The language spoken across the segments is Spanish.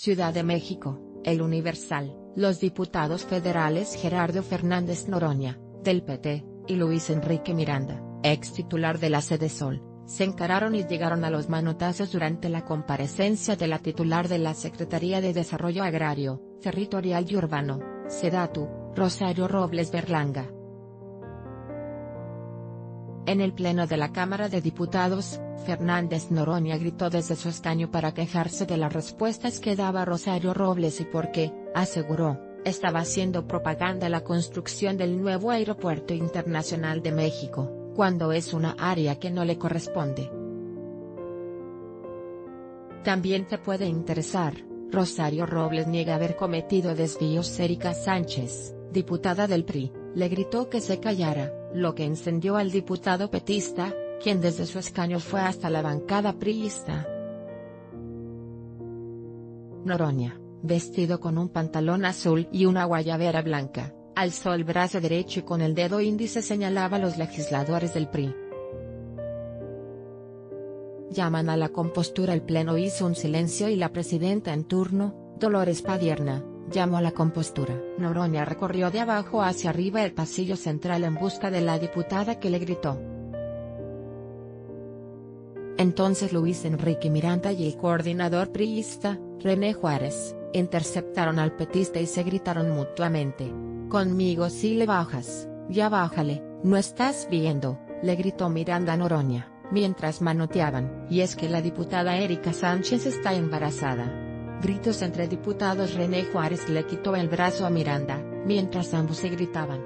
Ciudad de México, El Universal, los diputados federales Gerardo Fernández Noroña, del PT, y Luis Enrique Miranda, ex titular de la Sede Sol, se encararon y llegaron a los manotazos durante la comparecencia de la titular de la Secretaría de Desarrollo Agrario, Territorial y Urbano, Sedatu, Rosario Robles Berlanga. En el pleno de la Cámara de Diputados, Fernández Noroña gritó desde su escaño para quejarse de las respuestas que daba Rosario Robles y porque, aseguró, estaba haciendo propaganda la construcción del nuevo Aeropuerto Internacional de México, cuando es una área que no le corresponde. También te puede interesar, Rosario Robles niega haber cometido desvíos. Erika Sánchez, diputada del PRI, le gritó que se callara, lo que encendió al diputado petista, quien desde su escaño fue hasta la bancada priista. Noroña, vestido con un pantalón azul y una guayabera blanca, alzó el brazo derecho y con el dedo índice señalaba a los legisladores del PRI. Llaman a la compostura el pleno hizo un silencio y la presidenta en turno, Dolores Padierna, llamó la compostura. Noroña recorrió de abajo hacia arriba el pasillo central en busca de la diputada que le gritó. Entonces Luis Enrique Miranda y el coordinador priista, René Juárez, interceptaron al petista y se gritaron mutuamente. Conmigo si le bajas, ya bájale, no estás viendo, le gritó Miranda Noroña, mientras manoteaban. Y es que la diputada Erika Sánchez está embarazada. Gritos entre diputados René Juárez le quitó el brazo a Miranda, mientras ambos se gritaban.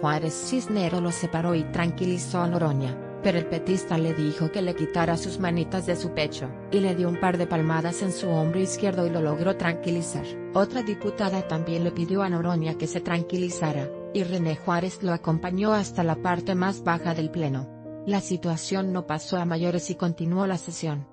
Juárez Cisnero lo separó y tranquilizó a Noroña, pero el petista le dijo que le quitara sus manitas de su pecho, y le dio un par de palmadas en su hombro izquierdo y lo logró tranquilizar. Otra diputada también le pidió a Noroña que se tranquilizara, y René Juárez lo acompañó hasta la parte más baja del pleno. La situación no pasó a mayores y continuó la sesión.